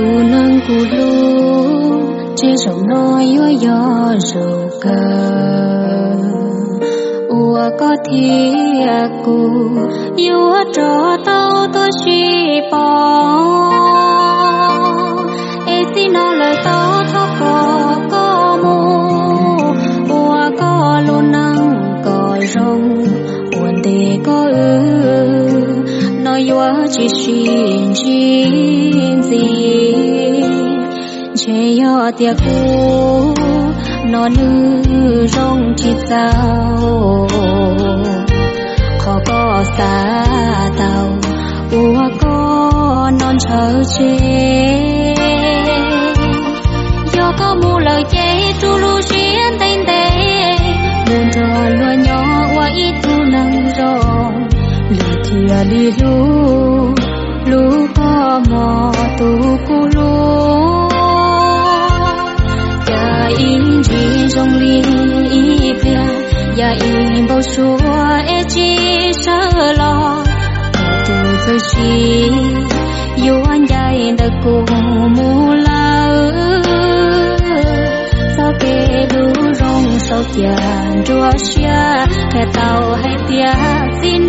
tu nâng cu lu chế rộng nói yo yo rầu cờ ua có thi cu yêu cho tao tôi suy bỏ e xin nó lời tao thọ có có mu ua có luôn nâng còi rong buồn tê có ư nói yo chỉ xin xin gì chế yo tia cu nó nữ rong chỉ tao khó có xa tao u có non chờ che do có mu lời lì thìa lu lu có mò tu cu lu in chỉ trong ly bia ya in bao xua e chi sợ lo. Từ từ chi yêu anh dạy đã cùng mù la sao kê đủ rong sao tiền chúa xia, kẻ tàu hay tia xin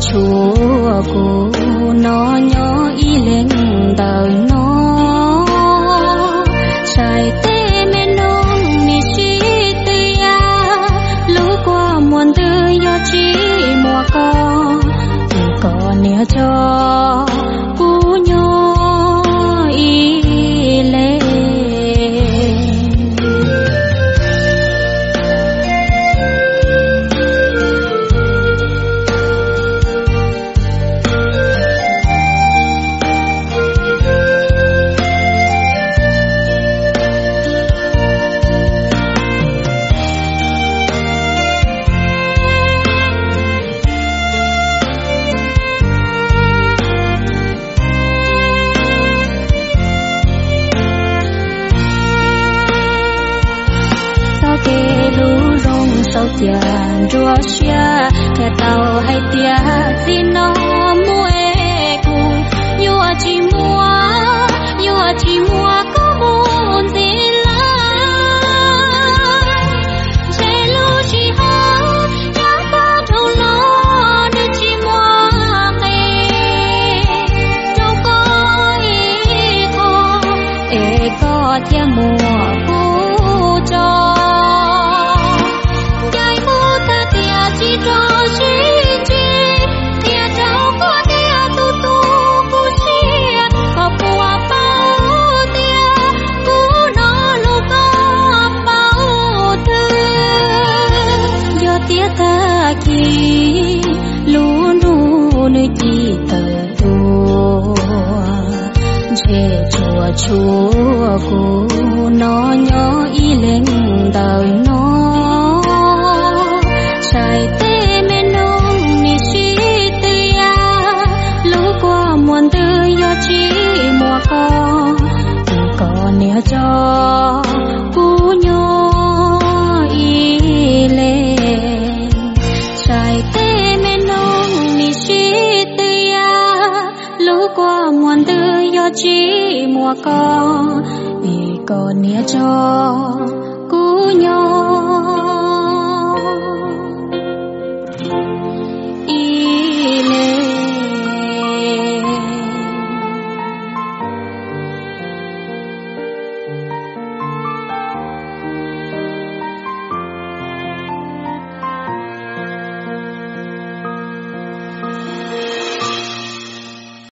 chúa cô nó nhỏ y lên đời nó. Sai tàu tia rùa xia kẻ tàu hay tia gì nó mua cu yêu chỉ mua yêu chỉ mua có muốn gì là chế lu chỉ ha ya ba để chỉ mua kê đâu có ý có nơi đi tờ đùa chê chùa chùa cô nó nhỏ y lên qua muôn tư do chi mùa co vì còn nia cho cú nhỏ